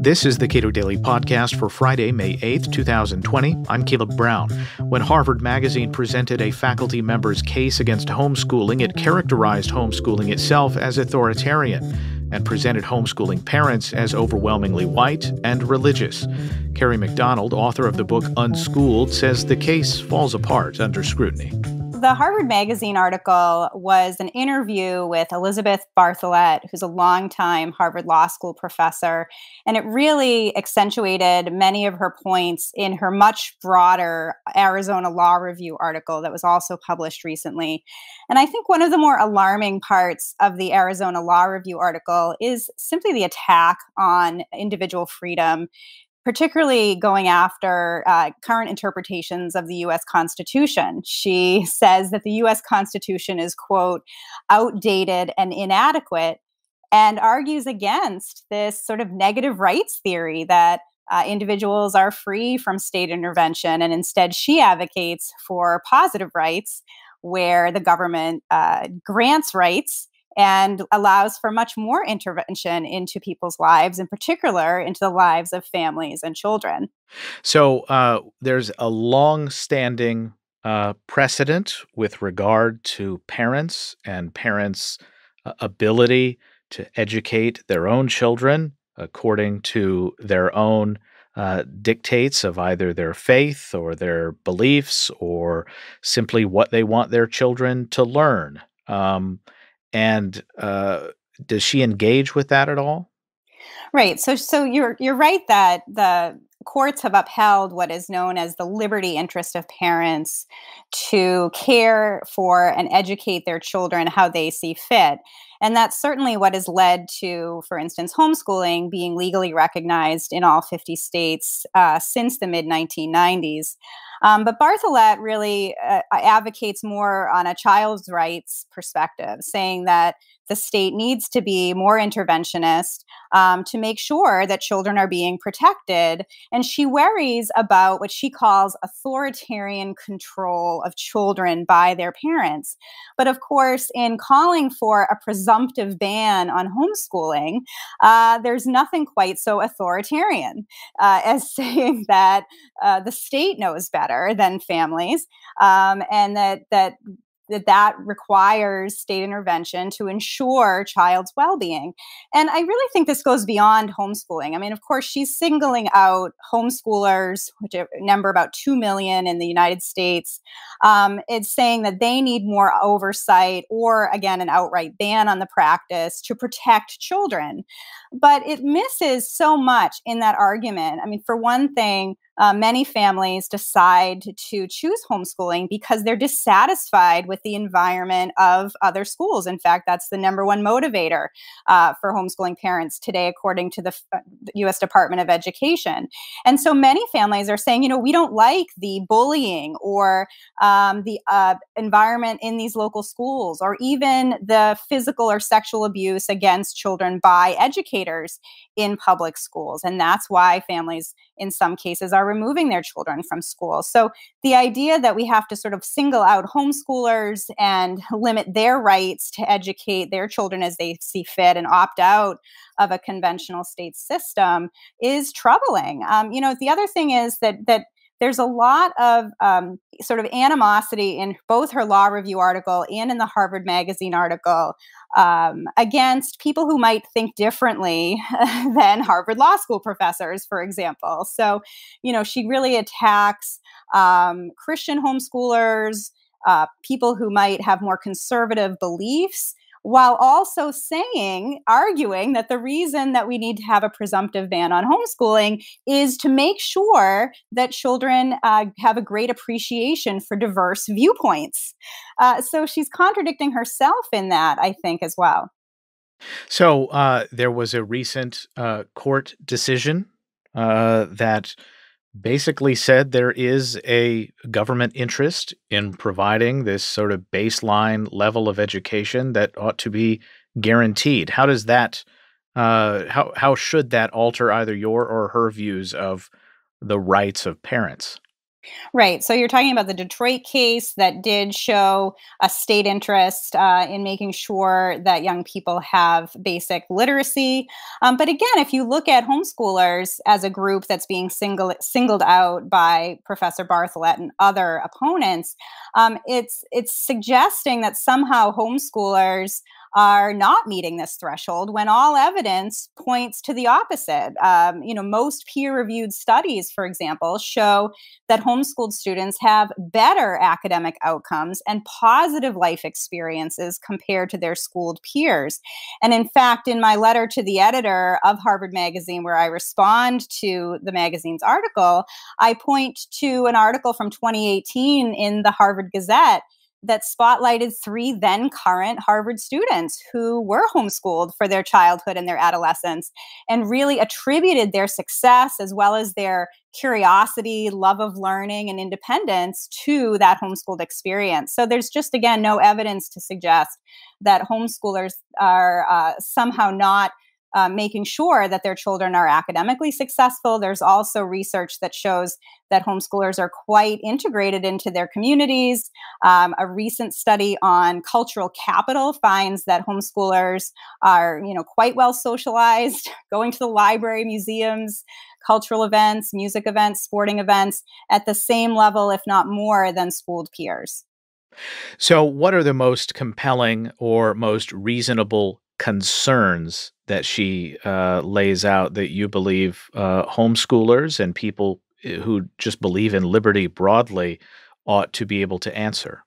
This is the Cato Daily Podcast for Friday, May 8th, 2020. I'm Caleb Brown. When Harvard Magazine presented a faculty member's case against homeschooling, it characterized homeschooling itself as authoritarian and presented homeschooling parents as overwhelmingly white and religious. Kerry McDonald, author of the book Unschooled, says the case falls apart under scrutiny the Harvard Magazine article was an interview with Elizabeth Bartholet, who's a longtime Harvard Law School professor. And it really accentuated many of her points in her much broader Arizona Law Review article that was also published recently. And I think one of the more alarming parts of the Arizona Law Review article is simply the attack on individual freedom particularly going after uh, current interpretations of the US Constitution. She says that the US Constitution is, quote, outdated and inadequate, and argues against this sort of negative rights theory that uh, individuals are free from state intervention. And instead, she advocates for positive rights where the government uh, grants rights and allows for much more intervention into people's lives, in particular into the lives of families and children. So uh, there's a long standing uh, precedent with regard to parents and parents' uh, ability to educate their own children according to their own uh, dictates of either their faith or their beliefs or simply what they want their children to learn. Um, and uh, does she engage with that at all? Right. So, so you're you're right that the courts have upheld what is known as the liberty interest of parents to care for and educate their children how they see fit. And that's certainly what has led to, for instance, homeschooling being legally recognized in all 50 states uh, since the mid 1990s. Um, but Bartholet really uh, advocates more on a child's rights perspective, saying that the state needs to be more interventionist um, to make sure that children are being protected. And she worries about what she calls authoritarian control of children by their parents. But of course, in calling for a presumptive ban on homeschooling, uh, there's nothing quite so authoritarian uh, as saying that uh, the state knows better than families um, and that that that that requires state intervention to ensure child's well-being. And i really think this goes beyond homeschooling. I mean of course she's singling out homeschoolers which number about 2 million in the united states. Um, it's saying that they need more oversight or again an outright ban on the practice to protect children. But it misses so much in that argument. I mean for one thing uh, many families decide to choose homeschooling because they're dissatisfied with the environment of other schools. In fact, that's the number one motivator uh, for homeschooling parents today, according to the US Department of Education. And so many families are saying, you know, we don't like the bullying or um, the uh, environment in these local schools or even the physical or sexual abuse against children by educators in public schools. And that's why families, in some cases, are removing their children from school. So the idea that we have to sort of single out homeschoolers and limit their rights to educate their children as they see fit and opt out of a conventional state system is troubling. Um, you know, the other thing is that that there's a lot of um, sort of animosity in both her law review article and in the Harvard Magazine article um, against people who might think differently than Harvard Law School professors, for example. So, you know, she really attacks um, Christian homeschoolers, uh, people who might have more conservative beliefs while also saying, arguing that the reason that we need to have a presumptive ban on homeschooling is to make sure that children uh, have a great appreciation for diverse viewpoints. Uh, so she's contradicting herself in that, I think, as well. So uh, there was a recent uh, court decision uh, that basically said there is a government interest in providing this sort of baseline level of education that ought to be guaranteed. How does that uh, how how should that alter either your or her views of the rights of parents? Right. So you're talking about the Detroit case that did show a state interest uh, in making sure that young people have basic literacy. Um, but again, if you look at homeschoolers as a group that's being single, singled out by Professor Bartholet and other opponents, um, it's it's suggesting that somehow homeschoolers are not meeting this threshold when all evidence points to the opposite. Um, you know, most peer-reviewed studies, for example, show that homeschooled students have better academic outcomes and positive life experiences compared to their schooled peers. And in fact, in my letter to the editor of Harvard Magazine, where I respond to the magazine's article, I point to an article from 2018 in the Harvard Gazette that spotlighted three then current Harvard students who were homeschooled for their childhood and their adolescence and really attributed their success as well as their curiosity, love of learning, and independence to that homeschooled experience. So there's just, again, no evidence to suggest that homeschoolers are uh, somehow not uh, making sure that their children are academically successful. There's also research that shows that homeschoolers are quite integrated into their communities. Um, a recent study on cultural capital finds that homeschoolers are, you know, quite well socialized, going to the library, museums, cultural events, music events, sporting events at the same level, if not more, than schooled peers. So, what are the most compelling or most reasonable concerns that she uh, lays out that you believe uh, homeschoolers and people eh, who just believe in liberty broadly ought to be able to answer?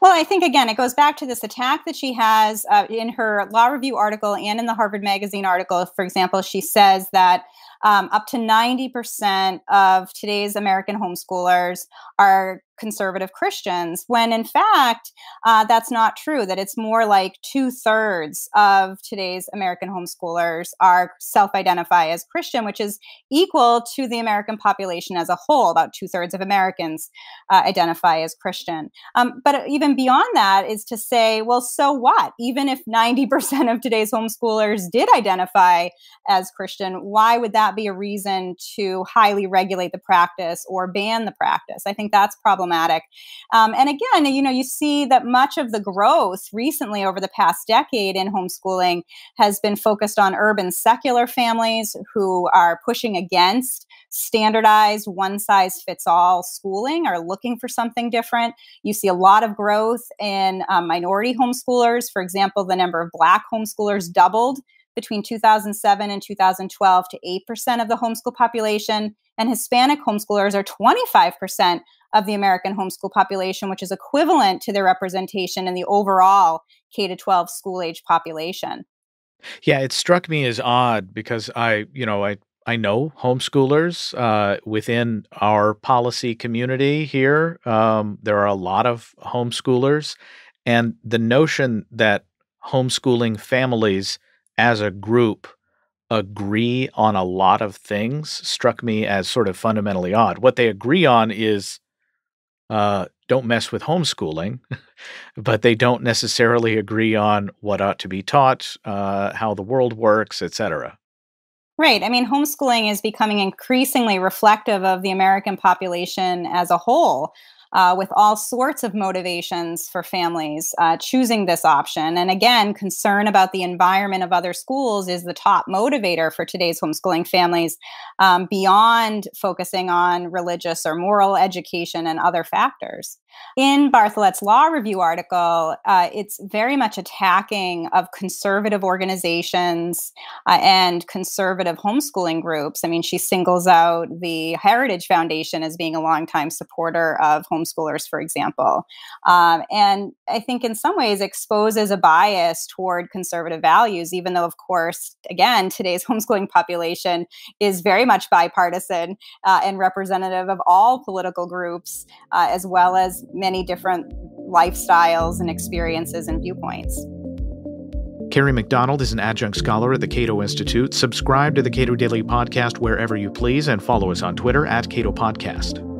Well, I think again, it goes back to this attack that she has uh, in her law review article and in the Harvard Magazine article. For example, she says that um, up to 90% of today's American homeschoolers are conservative Christians, when in fact, uh, that's not true. That it's more like two thirds of today's American homeschoolers are self identify as Christian, which is equal to the American population as a whole. About two thirds of Americans uh, identify as Christian. Um, but even beyond that is to say, well, so what? Even if 90% of today's homeschoolers did identify as Christian, why would that be a reason to highly regulate the practice or ban the practice? I think that's problematic problematic. Um, and again, you know, you see that much of the growth recently over the past decade in homeschooling has been focused on urban secular families who are pushing against standardized one size fits all schooling are looking for something different. You see a lot of growth in um, minority homeschoolers. For example, the number of black homeschoolers doubled between 2007 and 2012 to 8% of the homeschool population, and Hispanic homeschoolers are 25% of the American homeschool population, which is equivalent to their representation in the overall K to 12 school age population. Yeah, it struck me as odd because I, you know, I I know homeschoolers uh, within our policy community here. Um, there are a lot of homeschoolers, and the notion that homeschooling families as a group agree on a lot of things struck me as sort of fundamentally odd. What they agree on is uh, don't mess with homeschooling, but they don't necessarily agree on what ought to be taught, uh, how the world works, etc. Right. I mean, homeschooling is becoming increasingly reflective of the American population as a whole uh, with all sorts of motivations for families uh, choosing this option. And again, concern about the environment of other schools is the top motivator for today's homeschooling families, um, beyond focusing on religious or moral education and other factors. In Bartholet's law review article, uh, it's very much attacking of conservative organizations uh, and conservative homeschooling groups. I mean, she singles out the Heritage Foundation as being a longtime supporter of homeschoolers, for example. Um, and I think in some ways exposes a bias toward conservative values, even though, of course, again, today's homeschooling population is very much bipartisan uh, and representative of all political groups, uh, as well as many different lifestyles and experiences and viewpoints. Kerry McDonald is an adjunct scholar at the Cato Institute. Subscribe to the Cato Daily Podcast wherever you please and follow us on Twitter at Cato Podcast.